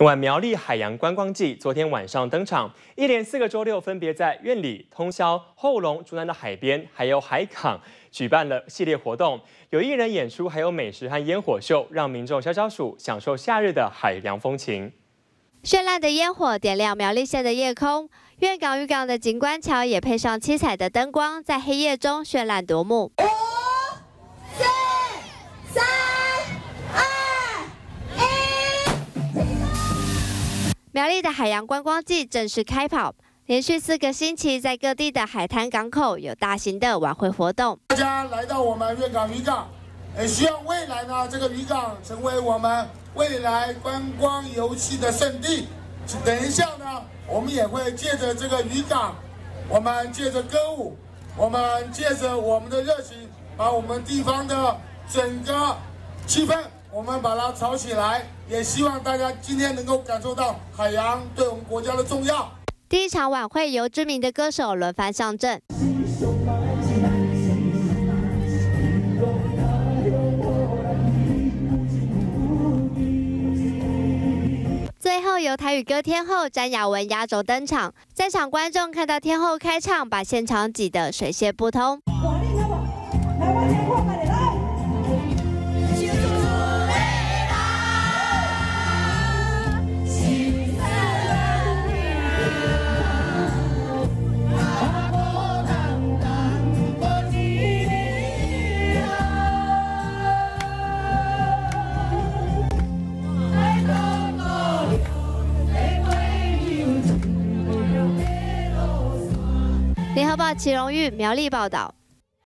另外，苗栗海洋观光季昨天晚上登场，一连四个周六分别在苑里、通宵、后龙、竹南的海边，还有海港举办了系列活动，有艺人演出，还有美食和烟火秀，让民众消消暑，享受夏日的海洋风情。绚烂的烟火点亮苗栗县的夜空，苑港渔港的景观桥也配上七彩的灯光，在黑夜中绚烂夺目。苗栗的海洋观光季正式开跑，连续四个星期，在各地的海滩港口有大型的晚会活动。大家来到我们粤港渔港，也希望未来呢，这个渔港成为我们未来观光游戏的圣地。等一下呢，我们也会借着这个渔港，我们借着歌舞，我们借着我们的热情，把我们地方的整个气氛。我们把它炒起来，也希望大家今天能够感受到海洋对我们国家的重要。第一场晚会由知名的歌手轮番上阵，最后由台语歌天后詹雅雯压轴登场，在场观众看到天后开唱，把现场挤得水泄不通。联合报齐荣玉苗栗报道。